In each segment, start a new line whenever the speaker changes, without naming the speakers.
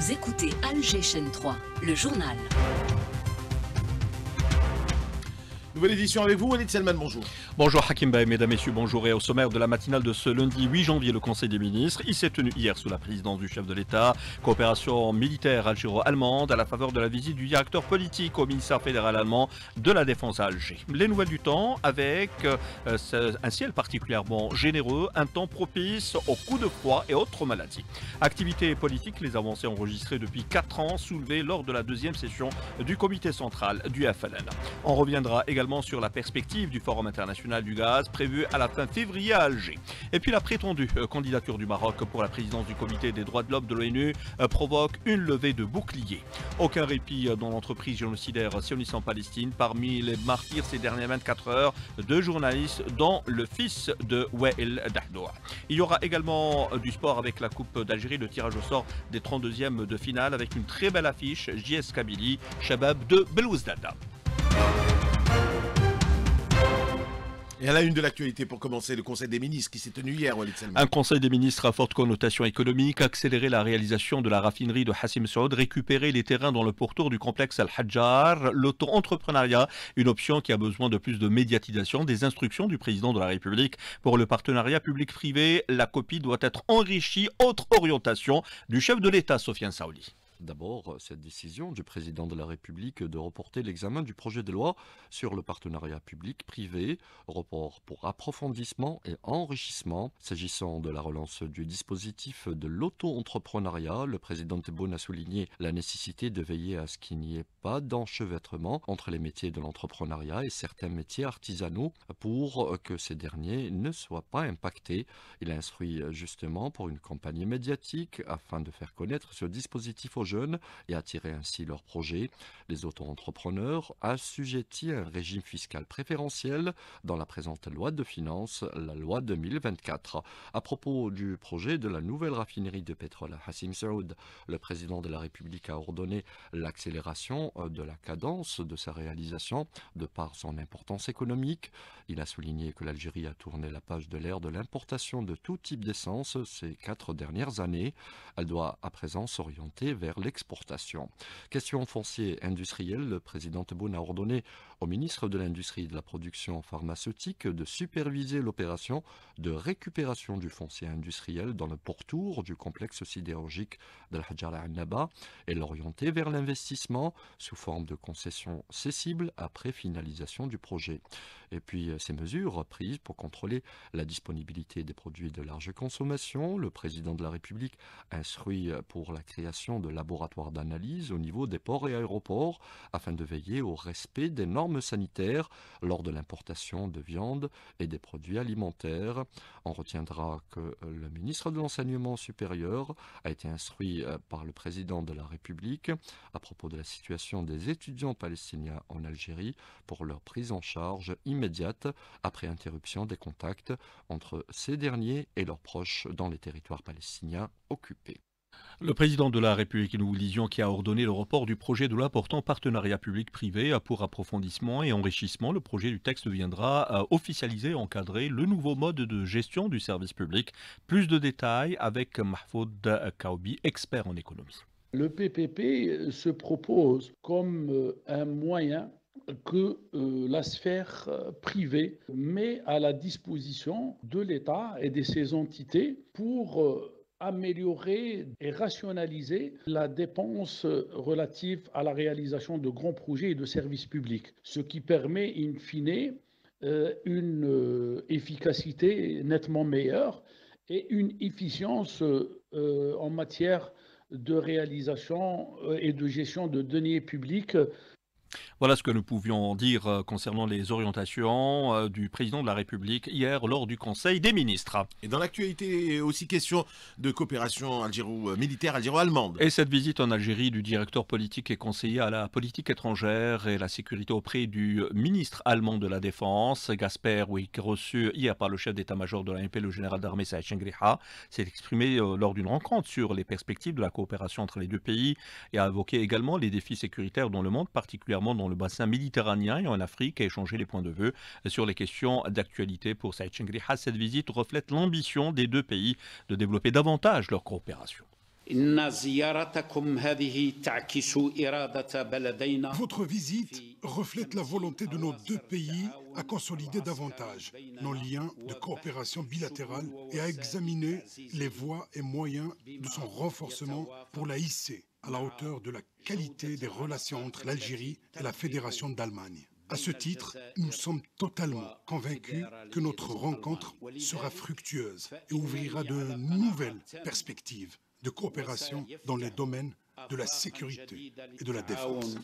Vous écoutez Alger Chaîne 3, le journal.
Nouvelle édition avec vous, Walid Selman, bonjour.
Bonjour Hakim Bay, mesdames, messieurs, bonjour. Et au sommaire de la matinale de ce lundi 8 janvier, le Conseil des ministres, il s'est tenu hier sous la présidence du chef de l'État. Coopération militaire algéro-allemande à la faveur de la visite du directeur politique au ministère fédéral allemand de la Défense à Alger. Les nouvelles du temps avec euh, un ciel particulièrement généreux, un temps propice aux coups de froid et autres maladies. Activités politiques, les avancées enregistrées depuis 4 ans soulevées lors de la deuxième session du comité central du FLN. On reviendra également sur la perspective du Forum international du gaz prévu à la fin février à Alger. Et puis la prétendue euh, candidature du Maroc pour la présidence du comité des droits de l'homme de l'ONU euh, provoque une levée de boucliers. Aucun répit euh, dans l'entreprise génocidaire sioniste en Palestine. Parmi les martyrs ces dernières 24 heures, deux journalistes dont le fils de Wael Dahdoua. Il y aura également du sport avec la Coupe d'Algérie, le tirage au sort des 32e de finale avec une très belle affiche, JS Kabylie, Shabab de Belouizdada.
Et à la une de l'actualité, pour commencer, le Conseil des ministres qui s'est tenu hier, Walid.
Un Conseil des ministres à forte connotation économique, accélérer la réalisation de la raffinerie de Hassim Saoud, récupérer les terrains dans le pourtour du complexe Al-Hajjar, l'auto-entrepreneuriat, une option qui a besoin de plus de médiatisation, des instructions du président de la République pour le partenariat public-privé. La copie doit être enrichie. Autre orientation du chef de l'État, Sofiane Saouli.
D'abord, cette décision du président de la République de reporter l'examen du projet de loi sur le partenariat public-privé, report pour approfondissement et enrichissement. S'agissant de la relance du dispositif de l'auto-entrepreneuriat, le président Tebboune a souligné la nécessité de veiller à ce qu'il n'y ait pas d'enchevêtrement entre les métiers de l'entrepreneuriat et certains métiers artisanaux pour que ces derniers ne soient pas impactés. Il a instruit justement pour une campagne médiatique afin de faire connaître ce dispositif aux jeunes et attirer ainsi leurs projets. Les auto-entrepreneurs assujettis à un régime fiscal préférentiel dans la présente loi de finances, la loi 2024. À propos du projet de la nouvelle raffinerie de pétrole à Hassim Saoud, le président de la République a ordonné l'accélération de la cadence de sa réalisation de par son importance économique. Il a souligné que l'Algérie a tourné la page de l'ère de l'importation de tout type d'essence ces quatre dernières années. Elle doit à présent s'orienter vers l'exportation. Question foncier industriel, le président Tebboune a ordonné au ministre de l'Industrie et de la Production pharmaceutique de superviser l'opération de récupération du foncier industriel dans le pourtour du complexe sidérurgique de l'Hajjara al-Naba et l'orienter vers l'investissement sous forme de concession cessible après finalisation du projet. Et puis ces mesures prises pour contrôler la disponibilité des produits de large consommation, le président de la République instruit pour la création de laboratoires d'analyse au niveau des ports et aéroports afin de veiller au respect des normes sanitaires lors de l'importation de viande et des produits alimentaires. On retiendra que le ministre de l'Enseignement supérieur a été instruit par le président de la République à propos de la situation des étudiants palestiniens en Algérie pour leur prise en charge immédiate après interruption des contacts entre ces derniers et leurs proches dans les territoires palestiniens occupés.
Le président de la République, nous lisions, qui a ordonné le report du projet de l'important partenariat public-privé pour approfondissement et enrichissement. Le projet du texte viendra officialiser, encadrer le nouveau mode de gestion du service public. Plus de détails avec Mahfoud Kaoubi, expert en économie.
Le PPP se propose comme un moyen que euh, la sphère privée met à la disposition de l'État et de ses entités pour euh, améliorer et rationaliser la dépense relative à la réalisation de grands projets et de services publics, ce qui permet in fine euh, une euh, efficacité nettement meilleure et une efficience euh, en matière de réalisation et de gestion de deniers publics
voilà ce que nous pouvions dire concernant les orientations du président de la République hier lors du Conseil des ministres.
Et dans l'actualité, aussi question de coopération algéro militaire algéro-allemande.
Et cette visite en Algérie du directeur politique et conseiller à la politique étrangère et la sécurité auprès du ministre allemand de la Défense, Gasper Wick, reçu hier par le chef d'état-major de l'ANP, le général d'armée Saïd Chengriha, s'est exprimé lors d'une rencontre sur les perspectives de la coopération entre les deux pays et a évoqué également les défis sécuritaires dans le monde, particulièrement dans le bassin méditerranéen et en Afrique, a échangé les points de vue sur les questions d'actualité pour Saïd Chengriha. Cette visite reflète l'ambition des deux pays de développer davantage leur coopération.
Votre visite reflète la volonté de nos deux pays à consolider davantage nos liens de coopération bilatérale et à examiner les voies et moyens de son renforcement pour la hisser à la hauteur de la qualité des relations entre l'Algérie et la Fédération d'Allemagne. À ce titre, nous sommes totalement convaincus que notre rencontre sera fructueuse et ouvrira de nouvelles perspectives de coopération dans les domaines de la sécurité et de la défense.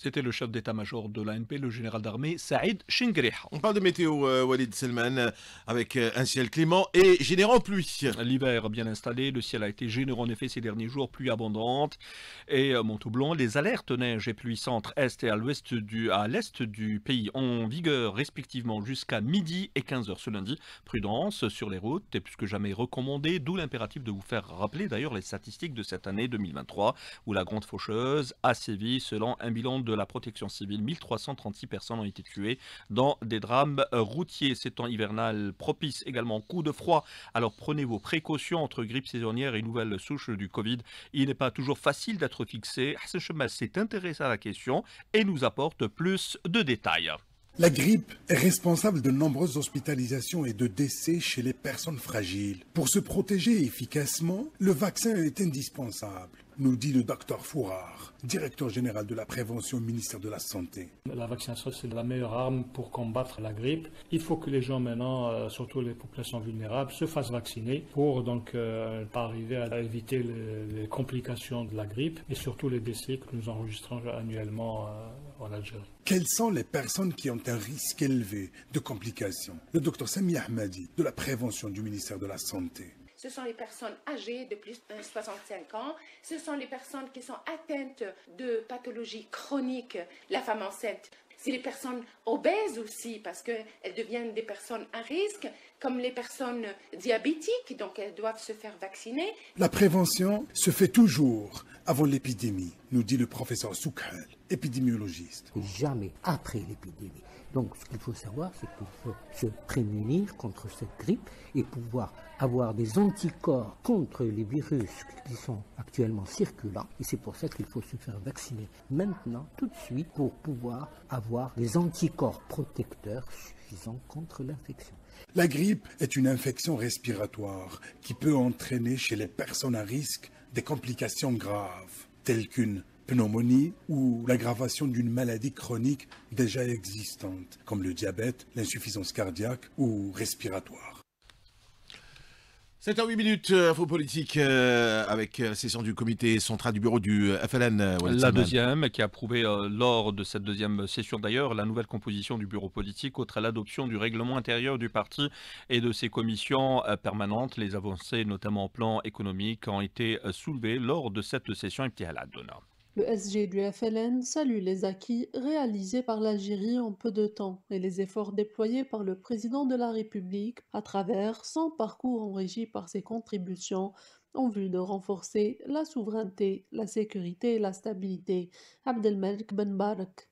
C'était le chef d'état-major de l'ANP, le général d'armée Saïd Chingrih.
On parle de météo, euh, Walid Selman, euh, avec euh, un ciel clément et générant pluie.
L'hiver bien installé, le ciel a été généreux en effet ces derniers jours, pluie abondante et Montaublon. Les alertes neige et pluie centre-est et à l'ouest du, à l'est du pays en vigueur respectivement jusqu'à midi et 15h ce lundi. Prudence sur les routes est plus que jamais recommandée, d'où l'impératif de vous faire rappeler d'ailleurs les statistiques de cette année 2023 où la Grande Faucheuse a sévi selon un bilan de la protection civile. 1336 personnes ont été tuées dans des drames routiers. Ces temps hivernal propice également coup de froid. Alors prenez vos précautions entre grippe saisonnière et nouvelle souche du Covid. Il n'est pas toujours facile d'être fixé. Hassan Chemal s'est intéressé à la question et nous apporte plus de détails.
La grippe est responsable de nombreuses hospitalisations et de décès chez les personnes fragiles. Pour se protéger efficacement, le vaccin est indispensable nous dit le docteur Fourard, directeur général de la prévention au ministère de la Santé.
La vaccination, c'est la meilleure arme pour combattre la grippe. Il faut que les gens maintenant, euh, surtout les populations vulnérables, se fassent vacciner pour donc euh, pas arriver à éviter les, complications de la grippe et surtout les décès que nous enregistrons annuellement euh, en Algérie.
Quelles sont les personnes qui ont un risque élevé de complications? Le docteur Sami Ahmadi, de la prévention du ministère de la Santé
ce sont les personnes âgées de plus de 65 ans, ce sont les personnes qui sont atteintes de pathologies chroniques, la femme enceinte. C'est les personnes obèses aussi, parce qu'elles deviennent des personnes à risque, comme les personnes diabétiques, donc elles doivent se faire vacciner.
La prévention se fait toujours avant l'épidémie, nous dit le professeur Soukhal, épidémiologiste.
Jamais après l'épidémie. Donc ce qu'il faut savoir, c'est qu'il faut se prémunir contre cette grippe et pouvoir avoir des anticorps contre les virus qui sont actuellement circulants. Et c'est pour ça qu'il faut se faire vacciner maintenant, tout de suite, pour pouvoir avoir des anticorps protecteurs suffisants contre l'infection.
La grippe est une infection respiratoire qui peut entraîner chez les personnes à risque des complications graves, telles qu'une pneumonie ou l'aggravation d'une maladie chronique déjà existante, comme le diabète, l'insuffisance cardiaque ou respiratoire.
7 à 8 minutes, euh, info politique euh, avec la session du comité central du bureau du FLN.
la deuxième, qui a approuvé euh, lors de cette deuxième session d'ailleurs la nouvelle composition du bureau politique, autre à l'adoption du règlement intérieur du parti et de ses commissions permanentes. Les avancées, notamment en plan économique, ont été soulevées lors de cette session.
Le SG du FLN salue les acquis réalisés par l'Algérie en peu de temps et les efforts déployés par le président de la République à travers son parcours enrichi par ses contributions en vue de renforcer la souveraineté, la sécurité et la stabilité. Abdelmalek Ben Barak.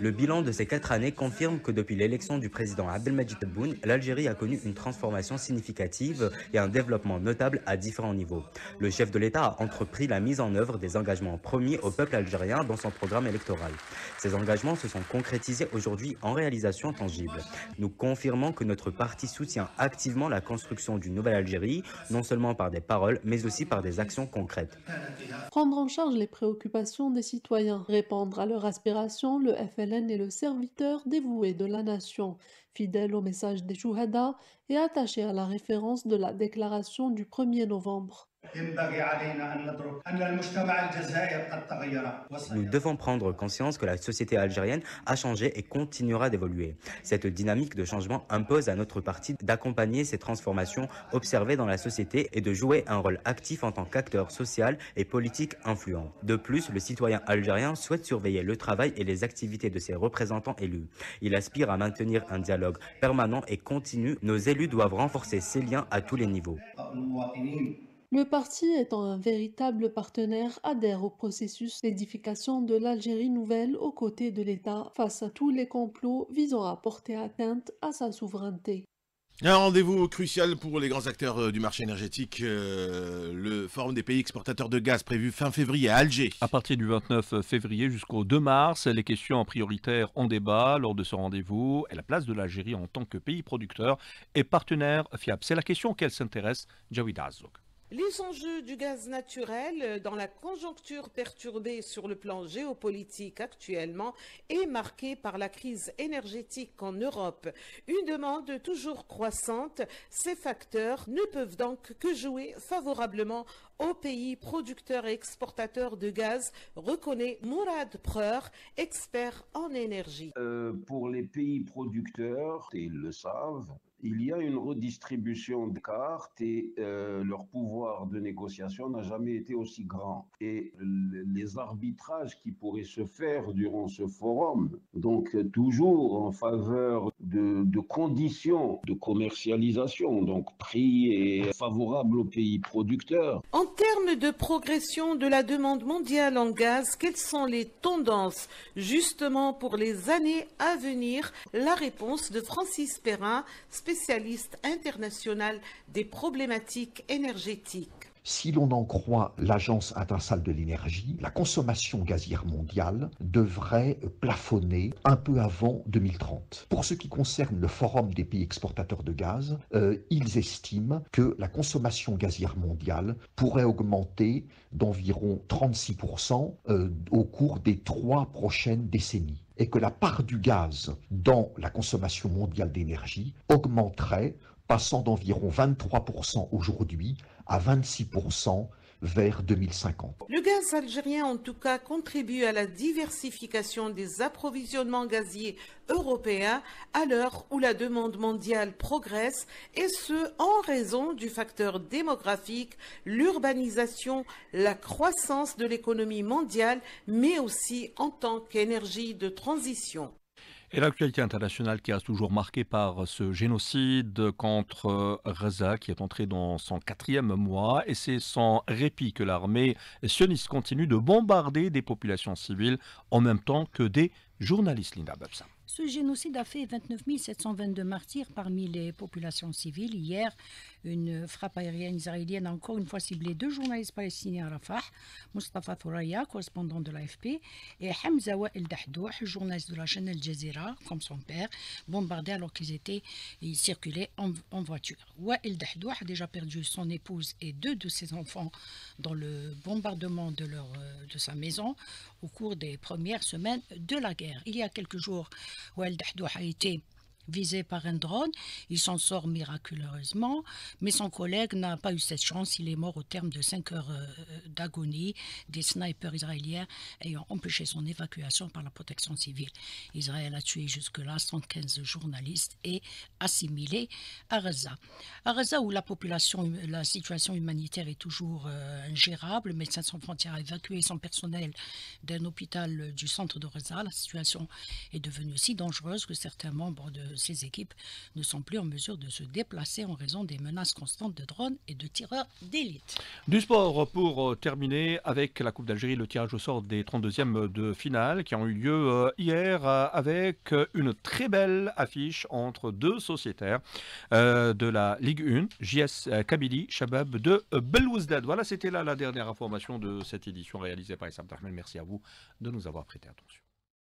Le bilan de ces quatre années confirme que depuis l'élection du président Abdelmajid Tebboune, l'Algérie a connu une transformation significative et un développement notable à différents niveaux. Le chef de l'État a entrepris la mise en œuvre des engagements promis au peuple algérien dans son programme électoral. Ces engagements se sont concrétisés aujourd'hui en réalisation tangible. Nous confirmons que notre parti soutient activement la construction d'une nouvelle Algérie, non seulement par des paroles, mais aussi par des actions concrètes.
Prendre en charge les préoccupations des citoyens, répondre à leurs aspirations, le FL est le serviteur dévoué de la nation, fidèle au message des Chouhada et attaché à la référence de la déclaration du 1er novembre.
Nous devons prendre conscience que la société algérienne a changé et continuera d'évoluer. Cette dynamique de changement impose à notre parti d'accompagner ces transformations observées dans la société et de jouer un rôle actif en tant qu'acteur social et politique influent. De plus, le citoyen algérien souhaite surveiller le travail et les activités de ses représentants élus. Il aspire à maintenir un dialogue permanent et continu. Nos élus doivent renforcer ces liens à tous les niveaux.
Le parti étant un véritable partenaire adhère au processus d'édification de l'Algérie nouvelle aux côtés de l'État face à tous les complots visant à porter atteinte à sa souveraineté.
Un rendez-vous crucial pour les grands acteurs euh, du marché énergétique, euh, le Forum des pays exportateurs de gaz prévu fin février à Alger.
À partir du 29 février jusqu'au 2 mars, les questions en prioritaire en débat lors de ce rendez-vous et la place de l'Algérie en tant que pays producteur et partenaire fiable. C'est la question auquel s'intéresse Jawid Azzouk.
Les enjeux du gaz naturel euh, dans la conjoncture perturbée sur le plan géopolitique actuellement est marquée par la crise énergétique en Europe. Une demande toujours croissante, ces facteurs ne peuvent donc que jouer favorablement aux pays producteurs et exportateurs de gaz, reconnaît Mourad Preur, expert en énergie.
Euh, pour les pays producteurs, ils le savent, il y a une redistribution de cartes et euh, leur pouvoir de négociation n'a jamais été aussi grand. Et les arbitrages qui pourraient se faire durant ce forum, donc toujours en faveur de, conditions de commercialisation, donc prix et favorable aux pays producteurs.
En termes de progression de la demande mondiale en gaz, quelles sont les tendances justement pour les années à venir? La réponse de Francis Perrin, spécialiste international des problématiques énergétiques.
Si l'on en croit l'Agence internationale de l'énergie, la consommation gazière mondiale devrait plafonner un peu avant 2030. Pour ce qui concerne le Forum des pays exportateurs de gaz, euh, ils estiment que la consommation gazière mondiale pourrait augmenter d'environ 36% euh, au cours des trois prochaines décennies et que la part du gaz dans la consommation mondiale d'énergie augmenterait passant d'environ 23% aujourd'hui à 26% vers 2050.
Le gaz algérien, en tout cas, contribue à la diversification des approvisionnements gaziers européens à l'heure où la demande mondiale progresse, et ce, en raison du facteur démographique, l'urbanisation, la croissance de l'économie mondiale, mais aussi en tant qu'énergie de transition.
Et l'actualité internationale qui reste toujours marquée par ce génocide contre Gaza qui est entré dans son quatrième mois et c'est sans répit que l'armée sioniste continue de bombarder des populations civiles en même temps que des journalistes Linda Babsa.
Ce génocide a fait 29 722 martyrs parmi les populations civiles. Hier, une frappe aérienne israélienne a encore une fois ciblé deux journalistes palestiniens à Rafah, Mustafa Thuraya, correspondant de l'AFP, et Hamza El Dahdouh, journaliste de la chaîne Al Jazeera, comme son père, bombardés alors qu'ils étaient ils circulaient en, voiture. El Dahdouh a déjà perdu son épouse et deux de ses enfants dans le bombardement de, leur, de sa maison au cours des premières semaines de la guerre. Il y a quelques jours, Wael Dahdouh a été visé par un drone. Il s'en sort miraculeusement, mais son collègue n'a pas eu cette chance. Il est mort au terme de 5 heures euh, d'agonie, des snipers israéliens ayant empêché son évacuation par la protection civile. Israël a tué jusque-là 115 journalistes et assimilé à Gaza. À Gaza, où la population, la situation humanitaire est toujours euh, ingérable, Médecins sans frontières a évacué son personnel d'un hôpital du centre de Gaza. La situation est devenue si dangereuse que certains membres de ces équipes ne sont plus en mesure de se déplacer en raison des menaces constantes de drones et de tireurs d'élite.
Du sport pour euh, terminer avec la Coupe d'Algérie, le tirage au sort des 32e de finale qui ont eu lieu euh, hier euh, avec une très belle affiche entre deux sociétaires de la Ligue 1, JS Kabylie, Shabab de Belouizdad. Voilà, c'était là la dernière information de cette édition réalisée par Issam Tahmel. Merci à vous de nous avoir prêté attention.